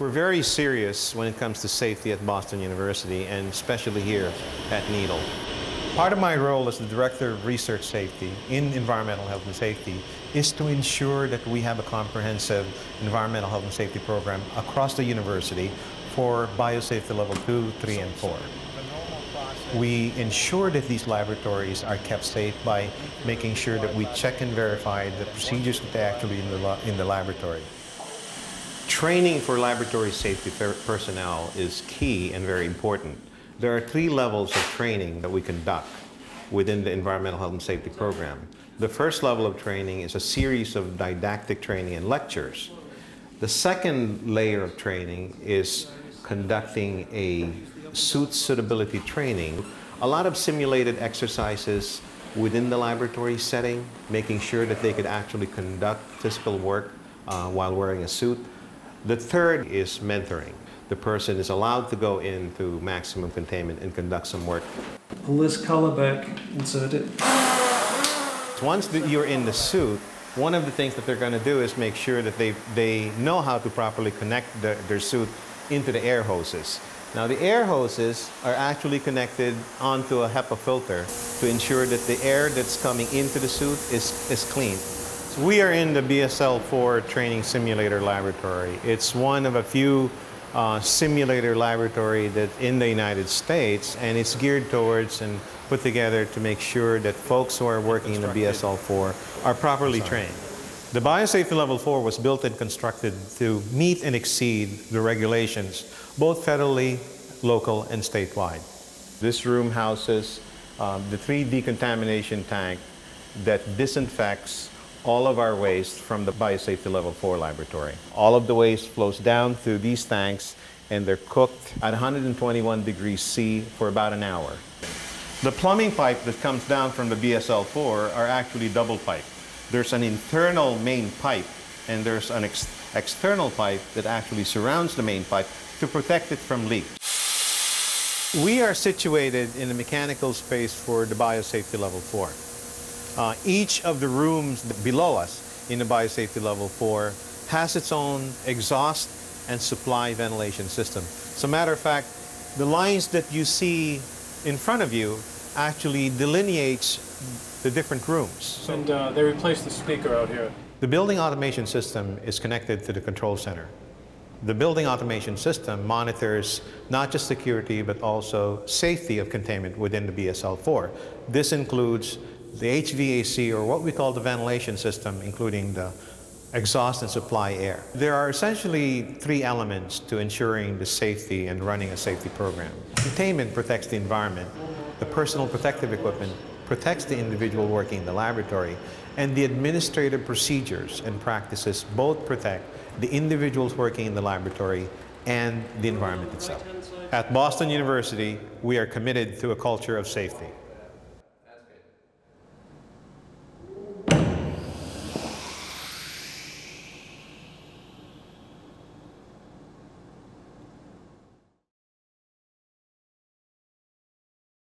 We're very serious when it comes to safety at Boston University and especially here at NEIDL. Part of my role as the Director of Research Safety in Environmental Health and Safety is to ensure that we have a comprehensive environmental health and safety program across the university for biosafety level 2, 3, and 4. We ensure that these laboratories are kept safe by making sure that we check and verify the procedures that they actually in the, in the laboratory. Training for laboratory safety personnel is key and very important. There are three levels of training that we conduct within the environmental health and safety program. The first level of training is a series of didactic training and lectures. The second layer of training is conducting a suit suitability training. A lot of simulated exercises within the laboratory setting, making sure that they could actually conduct physical work uh, while wearing a suit. The third is mentoring. The person is allowed to go into maximum containment and conduct some work. Pull this collar back, insert it. Once you're in the suit, one of the things that they're going to do is make sure that they, they know how to properly connect the, their suit into the air hoses. Now the air hoses are actually connected onto a HEPA filter to ensure that the air that's coming into the suit is, is clean. We are in the BSL-4 training simulator laboratory. It's one of a few uh, simulator laboratory that in the United States, and it's geared towards and put together to make sure that folks who are working in the BSL-4 are properly trained. The Biosafety Level 4 was built and constructed to meet and exceed the regulations, both federally, local, and statewide. This room houses um, the three decontamination tank that disinfects all of our waste from the Biosafety Level 4 laboratory. All of the waste flows down through these tanks and they're cooked at 121 degrees C for about an hour. The plumbing pipe that comes down from the BSL-4 are actually double pipe. There's an internal main pipe and there's an ex external pipe that actually surrounds the main pipe to protect it from leaks. We are situated in the mechanical space for the biosafety level 4. Uh, each of the rooms below us in the biosafety level 4 has its own exhaust and supply ventilation system. As a matter of fact, the lines that you see in front of you actually delineates the different rooms. And uh, they replaced the speaker out here. The building automation system is connected to the control center. The building automation system monitors not just security, but also safety of containment within the BSL-4. This includes the HVAC, or what we call the ventilation system, including the exhaust and supply air. There are essentially three elements to ensuring the safety and running a safety program. Containment protects the environment. The personal protective equipment protects the individual working in the laboratory. And the administrative procedures and practices both protect the individuals working in the laboratory and the environment itself. At Boston University, we are committed to a culture of safety.